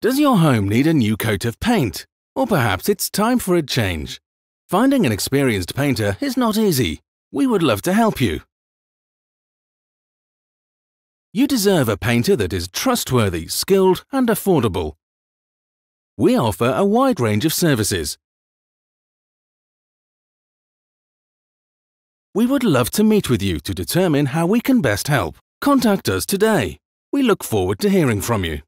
Does your home need a new coat of paint? Or perhaps it's time for a change? Finding an experienced painter is not easy. We would love to help you. You deserve a painter that is trustworthy, skilled and affordable. We offer a wide range of services. We would love to meet with you to determine how we can best help. Contact us today. We look forward to hearing from you.